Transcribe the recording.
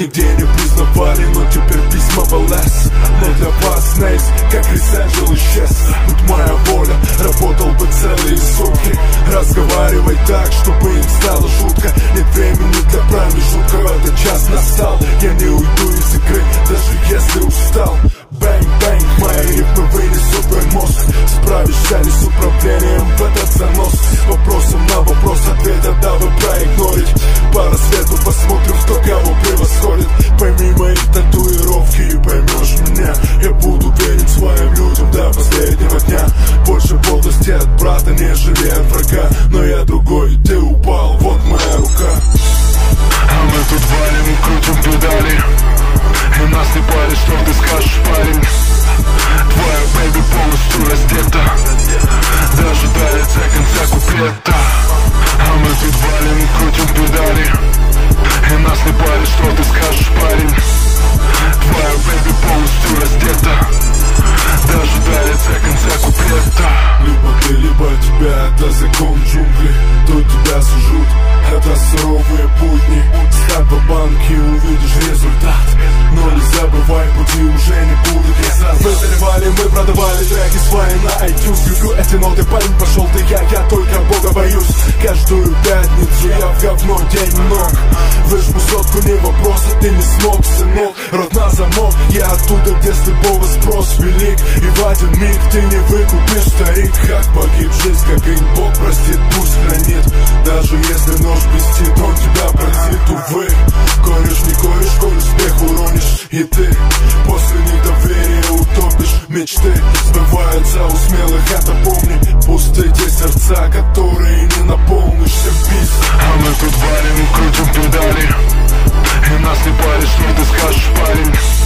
нигде не признавали Но теперь письма в ЛС. Но для вас, Нейс, как Ресенджел исчез. Будь моя воля, работал бы целые сутки. Разговаривай так, чтобы им стало жутко. Нет времени для промежутка, этот час настал. Я не уйду из игры, даже если устал. Bang-bang, мои рифмы вынесут твой мозг. Справишься ли с управлением последнего дня. Больше подлости от брата, нежели от врага. Но я другой, на Люблю эти ноты, парень пошел ты, я, я только Бога боюсь. Каждую пятницу я в говно день ног Выжму сотку, не вопрос, ты не смог, сынок. Рот на замок, я оттуда, где с любого спрос велик. И в один миг ты не выкупишь старик. Как погиб жизнь, как и Бог простит, пусть хранит. Даже если нож блестит, он тебя пронзит, увы. Корешь, не корешь, коль успех уронишь И ты после недоверия утопишь Мечты. Сбываются каждой есть сердца, которые не наполнишься бис А мы тут варим, крутим педали. И нас не паришь, что ты скажешь, парень.